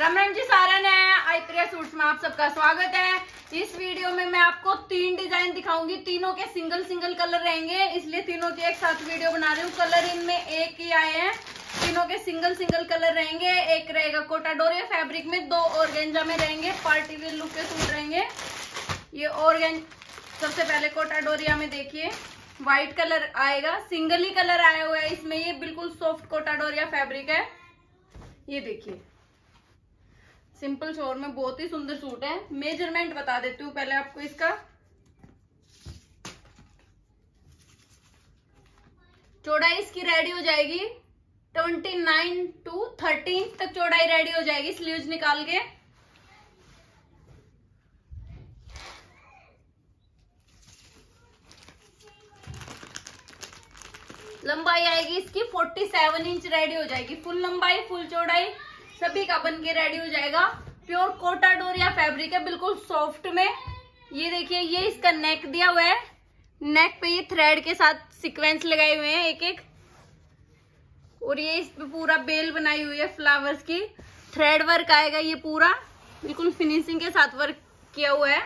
राम राम जी सारा ने आई प्रिया सूट्स में आप सबका स्वागत है। इस वीडियो में मैं आपको तीन डिज़ाइन दिखाऊँगी। तीनों के सिंगल सिंगल कलर रहेंगे, इसलिए तीनों के एक साथ वीडियो बना रही हूँ। कलर इनमें एक ही आए हैं। तीनों के सिंगल सिंगल कलर रहेंगे। एक रहेगा कोटाडोरिया फैब्रिक में, दो ऑर्गेंजा में रहेंगे। पार्टी वेयर लुक के सूट रहेंगे। ये ऑर्गेंज सबसे पहले कोटाडोरिया में देखिए। व्हाइट कलर आएगा। सिंगल ही कलर आया हुआ है। इसमें ये बिल्कुल सॉफ्ट कोटाडोरिया फैब्रिक है। ये देखिए। सिंपल शोर में बहुत ही सुंदर सूट है। मेज़रमेंट बता देती हूँ पहले आपको इसका। चौड़ाई इसकी रेडी हो जाएगी। ट्वेंटी नाइन टू थर्टीन तक चौड़ाई रेडी हो जाएगी स्लीव्स निकाल के। लंबाई आएगी इसकी फोर्टी सेवन इंच रेडी हो जाएगी। फुल लंबाई फुल चौड़ाई। सभी का बन के रेडी हो जाएगा। प्योर कोटा डोरिया फैब्रिक है, बिल्कुल सॉफ्ट में। ये देखिए, ये इसका नेक दिया हुआ है। नेक पे ये थ्रेड के साथ सीक्वेंस लगाए हुए हैं एक एक और ये इस पे पूरा बेल बनाई हुई है फ्लावर्स की। थ्रेड वर्क आएगा ये पूरा। बिल्कुल फिनिशिंग के साथ वर्क किया हुआ है।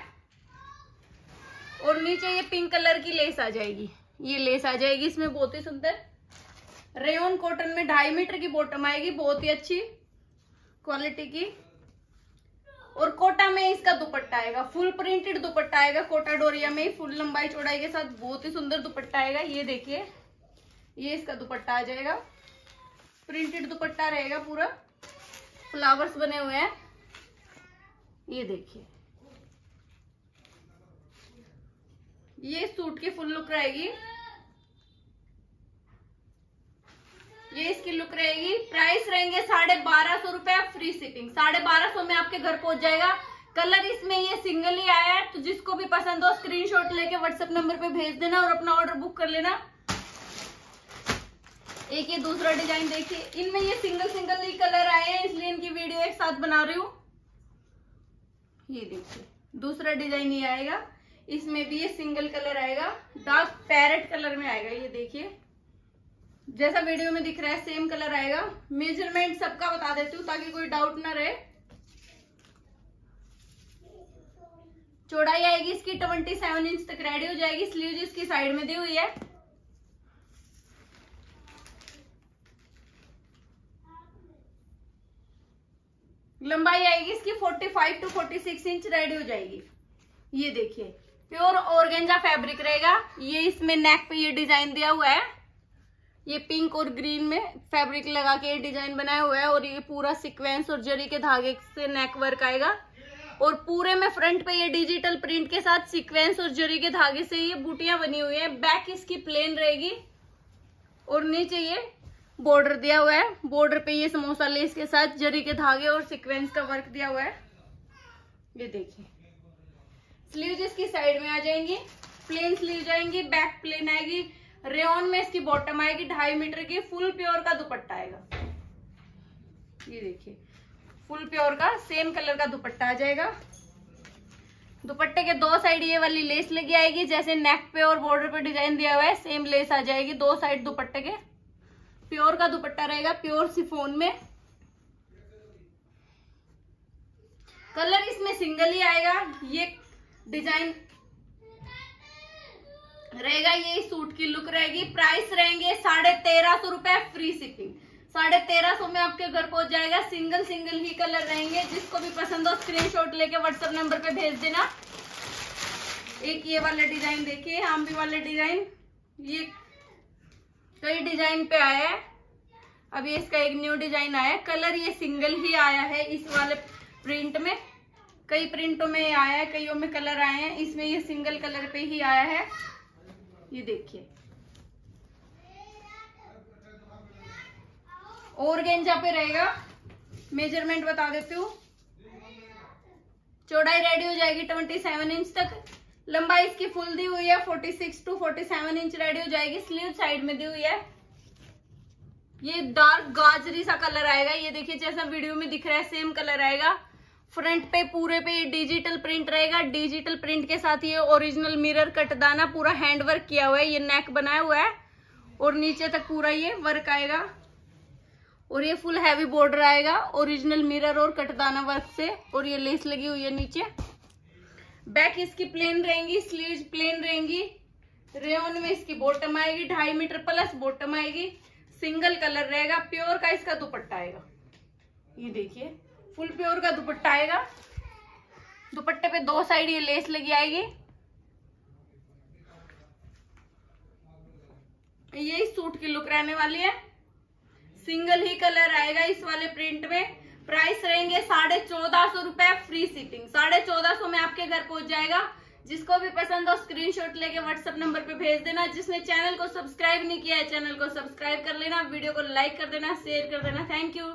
और नीचे ये पिंक कलर की लेस आ जाएगी। ये लेस आ जाएगी, इसमें बहुत ही सुंदर। रेन कॉटन में ढाई मीटर की बॉटम आएगी, बहुत ही अच्छी। क्वालिटी की। और कोटा में इसका दुपट्टा आएगा। फुल प्रिंटेड दुपट्टा आएगा। कोटा डोरिया में फुल लंबाई चौड़ाई के साथ बहुत ही सुंदर दुपट्टा आएगा। ये देखिए, ये इसका दुपट्टा आ जाएगा। प्रिंटेड दुपट्टा रहेगा पूरा। फ्लावर्स बने हुए हैं। ये देखिए। ये सूट की फुल लुक रहेगी। ये इसकी लुक रहेगी। प्राइस रहेंगे साढ़े बारह सौ रुपया फ्री शिपिंग साढ़े बारह सौ में आपके घर पहुँच जाएगा। कलर इसमें ये सिंगल ही आया है तो जिसको भी पसंद हो स्क्रीनशॉट लेके व्हाट्सएप नंबर पे भेज देना और अपना ऑर्डर बुक कर लेना। एक ये दूसरा डिज़ाइन देखिए। इनमें ये सिंगल सिंगल ही कलर आए हैं, इसलिए इनकी वीडियो एक साथ बना रही हूँ। ये देखिए, दूसरा डिज़ाइन ये आएगा। इसमें भी ये सिंगल कलर आएगा। डार्क पैरेट कलर में आएगा, ये देखिए। जैसा वीडियो में दिख रहा है सेम कलर आएगा। मेज़रमेंट सबका बता देती हूँ ताकि कोई डाउट ना रहे। चौड़ाई आएगी इसकी ट्वेंटी सेवन इंच तक रेडी हो जाएगी। स्लीव इसकी साइड में दी हुई है। लंबाई आएगी इसकी 45 टू 46 इंच रेडी हो जाएगी। ये देखिए प्योर ऑर्गेंजा फैब्रिक रहेगा। ये इसमें नेक पे ये डिज़ाइन दिया हुआ है। ये पिंक और ग्रीन में फैब्रिक लगा के डिज़ाइन बनाया हुआ है और ये पूरा सीक्वेंस और जरी के धागे से नेक वर्क आएगा। और पूरे में फ्रंट पे ये डिजिटल प्रिंट के साथ सीक्वेंस और जरी के धागे से ये बूटियाँ बनी हुई है। बैक इसकी प्लेन रहेगी और नीचे ये बॉर्डर दिया हुआ है। बॉर्डर पे ये समोसा लेस के साथ जरी के धागे और सीक्वेंस का वर्क दिया हुआ है। ये देखिए। स्लीव इसकी साइड में आ जाएँगी। प्लेन स्लीव जाएँगी बैक प्लेन आएगी। रेन में इसकी बॉटम आएगी, ढाई मीटर की, फुल प्योर का दुपट्टा आएगा। ये देखिए, फुल प्योर का, सेम कलर का दुपट्टा आ जाएगा। दुपट्टे के दो साइड ये वाली लेस लगी आएगी, जैसे नेक पे और बॉर्डर पे डिज़ाइन दिया हुआ है, सेम लेस आ जाएगी दो साइड दुपट्टे के। प्योर का दुपट्टा रहेगा, प्योर सिफोन में। कलर इसमें सिंगल ही आएगा, ये डिज़ाइन रहेगा ये सूट की लुक रहेगी। प्राइस रहेंगे साढ़े तेरह सौ रुपए फ्री शिपिंग। साढ़े तेरह सौ में आपके घर पहुँच जाएगा। सिंगल सिंगल ही कलर रहेंगे। जिसको भी पसंद हो स्क्रीनशॉट लेके व्हाट्सएप नंबर पे भेज देना। एक ये वाला डिज़ाइन देखिए, हम भी वाला डिज़ाइन ये कई डिज़ाइन पे आया है। अभी इसका एक न्यू डिज़ाइन आया है। कलर ये सिंगल ही आया है इस वाले प्रिंट में। कई प्रिंटों में आया है, कईयों में कलर आए हैं। इसमें ये सिंगल कलर पे ही आया है। ये देखिए। और गेंजा पे रहेगा। मेज़रमेंट बता देती हूँ। चौड़ाई रेडी हो जाएगी ट्वेंटी सेवन इंच तक। लंबाई इसकी फुल दी हुई है forty six to forty seven inch ready हो जाएगी। स्लीव साइड में दी हुई है। ये डार्क गाजरी सा कलर आएगा। ये देखिए जैसा वीडियो में दिख रहा है सेम कलर आएगा। फ्रंट पे, पूरे पे डिजिटल प्रिंट रहेगा। डिजिटल प्रिंट के साथ ये ओरिजिनल मिरर कटदाना, पूरा हैंड वर्क किया हुआ है, ये नेक बनाया हुआ है। और नीचे तक पूरा ये वर्क आएगा। और ये फुल हैवी बॉर्डर आएगा ओरिजिनल मिरर और कटदाना वर्क से। और ये लेस लगी हुई है नीचे। बैक इसकी प्लेन रहेंगी स्लीव्स प्लेन रहेंगी। रेन में इसकी बॉटम आएगी, ढाई मीटर प्लस बॉटम आएगी। सिंगल कलर रहेगा प्योर का इसका दुपट्टा आएगा। ये देखिए। फुल प्योर का दुपट्टा आएगा। दुपट्टे पे दो साइड ये लेस लगी आएगी। ये इस सूट की लुक रहने वाली है। सिंगल ही कलर आएगा इस वाले प्रिंट में। प्राइस रहेंगे साढ़े चौदह सौ रुपए फ्री शिपिंग साढ़े चौदह सौ में आपके घर पहुँच जाएगा। जिसको भी पसंद हो स्क्रीनशॉट लेके व्हाट्सएप नंबर पे भेज देना। जिसने चैनल को सब्सक्राइब नहीं किया है चैनल को सब्सक्राइब कर लेना। वीडियो को लाइक कर देना शेयर कर देना। Thank you